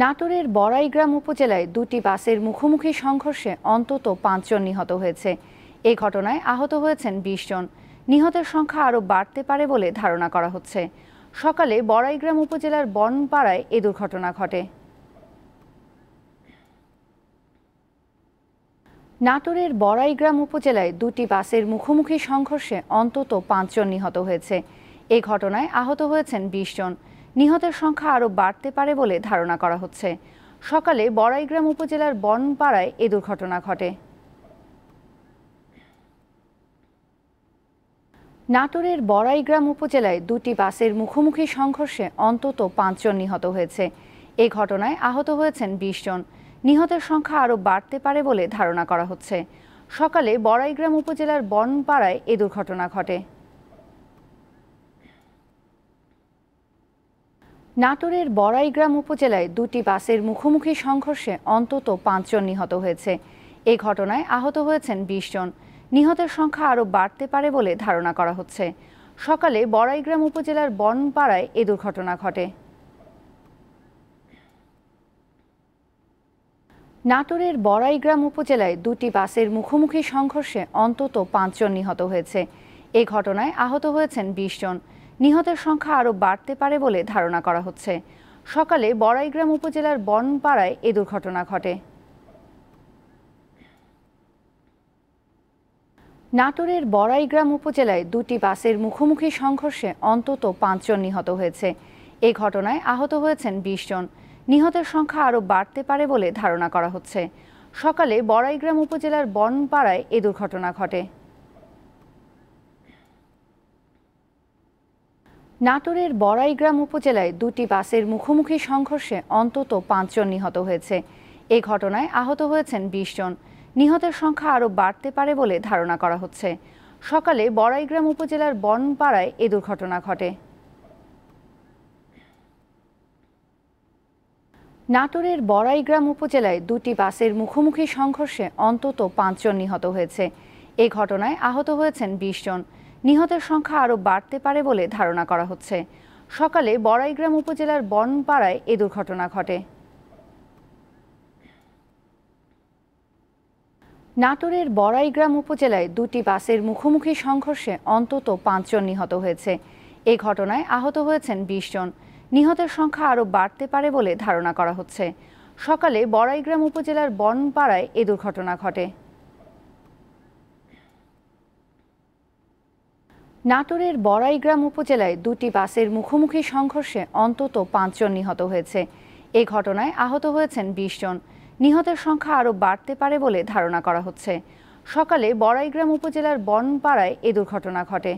নাটোরের বড়াইগ্রাম উপজেলায় দুটি বাসের মুখোমুখি সংঘর্ষে অন্তত পাঁচজন নিহত হয়েছে। এ ঘটনায় আহত হয়েছেন বিশ জন। নিহতের সংখ্যা আরও বাড়তে পারে বলে ধারণা করা হচ্ছে। সকালে বড়াইগ্রাম উপজেলার বনপাড়ায় এ দুর্ঘটনা ঘটে। নাটোরের বড়াইগ্রাম উপজেলায় দুটি বাসের মুখোমুখি সংঘর্ষে অন্তত পাঁচজন নিহত হয়েছে। এ ঘটনায় আহত হয়েছেন বিশ জন। নিহতের সংখ্যা আরও বাড়তে পারে বলে ধারণা করা হচ্ছে। সকালে বড়াইগ্রাম উপজেলার বনপাড়ায় এ দুর্ঘটনা ঘটে। নাটোরের বড়াইগ্রাম উপজেলায় দুটি বাসের মুখোমুখি সংঘর্ষে অন্তত পাঁচজন নিহত হয়েছে। এ ঘটনায় আহত হয়েছেন বিশ জন। নিহতের সংখ্যা আরও বাড়তে পারে বলে ধারণা করা হচ্ছে। সকালে বড়াইগ্রাম উপজেলার বনপাড়ায় এ দুর্ঘটনা ঘটে। নাটোরের বড়াইগ্রাম উপজেলায় দুটি বাসের মুখোমুখি সংঘর্ষে অন্তত পাঁচজন নিহত হয়েছে। এ ঘটনায় আহত হয়েছেন বিশ জন। নিহতের সংখ্যা আরও বাড়তে পারে বলে ধারণা করা হচ্ছে। সকালে বড়াইগ্রাম উপজেলার বনপাড়ায় এ দুর্ঘটনা ঘটে। নাটোরের বড়াইগ্রাম উপজেলায় দুটি বাসের মুখোমুখি সংঘর্ষে অন্তত পাঁচজন নিহত হয়েছে। এ ঘটনায় আহত হয়েছেন বিশ জন। নিহতের সংখ্যা আরও বাড়তে পারে বলে ধারণা করা হচ্ছে। সকালে বড়াইগ্রাম উপজেলার বনপাড়ায় এ দুর্ঘটনা ঘটে। নাটোরের বড়াইগ্রাম উপজেলায় দুটি বাসের মুখোমুখি সংঘর্ষে অন্তত পাঁচজন নিহত হয়েছে। এ ঘটনায় আহত হয়েছেন বিশ জন। নিহতের সংখ্যা আরও বাড়তে পারে বলে ধারণা করা হচ্ছে। সকালে বড়াইগ্রাম উপজেলার বনপাড়ায় এ দুর্ঘটনা ঘটে। নাটোরের বড়াইগ্রাম উপজেলায় দুটি বাসের মুখোমুখি সংঘর্ষে অন্তত পাঁচজন নিহত হয়েছে। এ ঘটনায় আহত হয়েছেন বিশ জন। নিহতের সংখ্যা আরও বাড়তে পারে বলে ধারণা করা হচ্ছে। সকালে বড়াইগ্রাম উপজেলার বনপাড়ায় এ দুর্ঘটনা ঘটে। নাটোরের বড়াইগ্রাম উপজেলায় দুটি বাসের মুখোমুখি সংঘর্ষে অন্তত পাঁচজন নিহত হয়েছে। এ ঘটনায় আহত হয়েছেন বিশ জন। নিহতের সংখ্যা আরও বাড়তে পারে বলে ধারণা করা হচ্ছে। সকালে বড়াইগ্রাম উপজেলার বনপাড়ায় এ দুর্ঘটনা ঘটে। নাটোরের বড়াইগ্রাম উপজেলায় দুটি বাসের মুখোমুখি সংঘর্ষে অন্তত পাঁচজন নিহত হয়েছে। এ ঘটনায় আহত হয়েছেন বিশ জন। নিহতের সংখ্যা আরও বাড়তে পারে বলে ধারণা করা হচ্ছে। সকালে বড়াইগ্রাম উপজেলার বনপাড়ায় এ দুর্ঘটনা ঘটে। নাটোরের বড়াইগ্রাম উপজেলায় দুটি বাসের মুখোমুখি সংঘর্ষে অন্তত পাঁচজন নিহত হয়েছে। এ ঘটনায় আহত হয়েছেন বিশ জন। নিহতের সংখ্যা আরও বাড়তে পারে বলে ধারণা করা হচ্ছে। সকালে বড়াইগ্রাম উপজেলার বনপাড়ায় এ দুর্ঘটনা ঘটে।